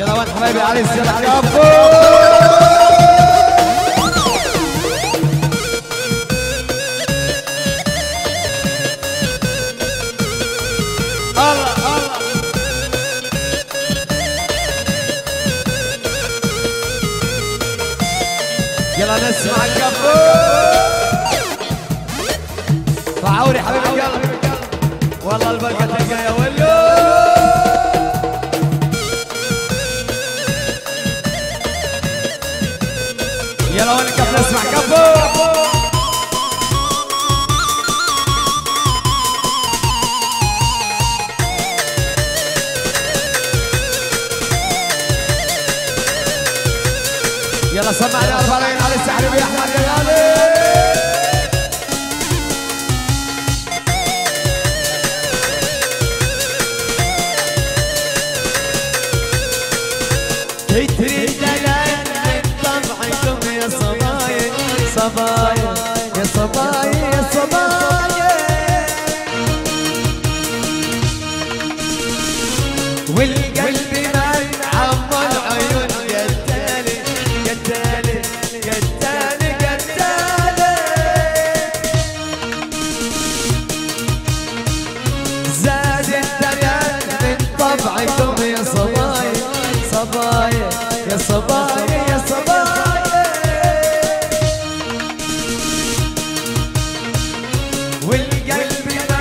حبايبي العريس يلا كفو الله. الله يلا نسمع كفو فعوري حبيب القلب والله البركة تلقى يا ولو يلا وين كف نسمع كفو يلا سمعنا الفرين على السحر يا أحمد يا غالي صبايا يا صبايا يا صبايا. والقلب من عمى والقلب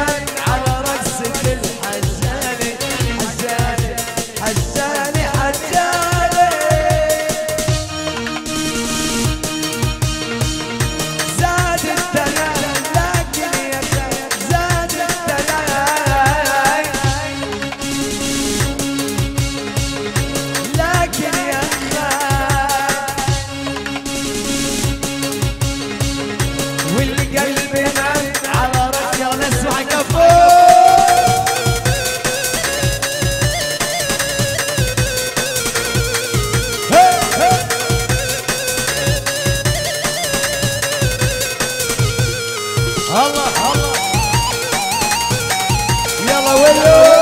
يلا ولو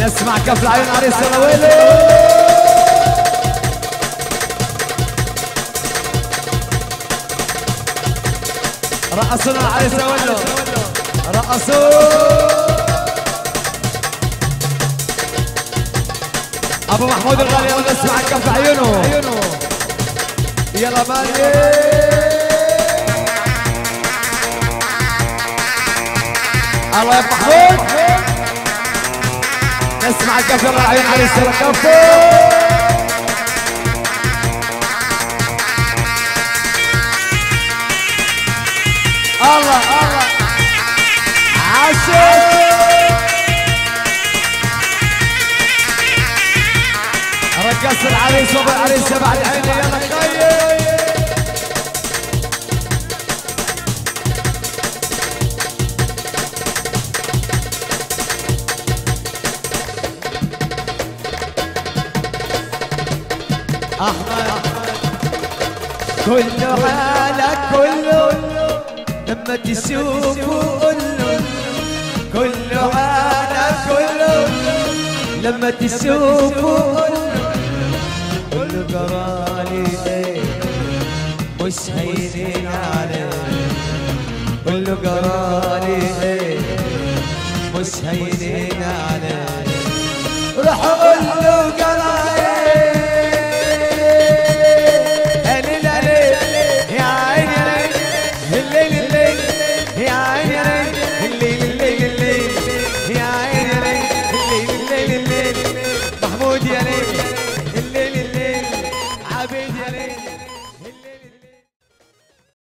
نسمع كف العيون عريس يلا ولو رقصونا العريس ولو رقصوا ابو محمود الغالي يلا نسمع كف عيونه يلا مالي الله يا محمود نسمع كف يلا العيون عريس يلا كفو الله الله عاشق رقص العريس وابو العريس بعد عيني يلا خير احمد كله حالك كله لما تشوفه قوله كله حالك كله لما تشوفه قوله قوله قرالي إيه مش هينين عليه قوله قرالي إيه مش هينين عليه راح Janeiro.